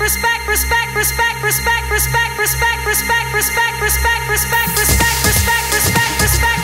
respect, respect, respect, respect, respect, respect, respect, respect, respect, respect, respect, respect, respect, respect, respect.